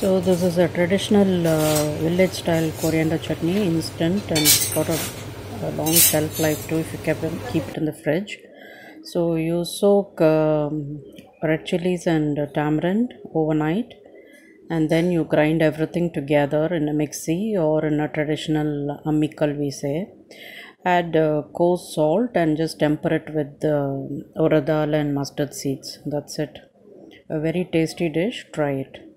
So this is a traditional uh, village style coriander chutney, instant and got a, a long shelf life too if you keep it, keep it in the fridge. So you soak um, red chilies and tamarind overnight, and then you grind everything together in a mixie or in a traditional amikal we say. Add uh, coarse salt and just temper it with uh, urad dal and mustard seeds. That's it. A very tasty dish. Try it.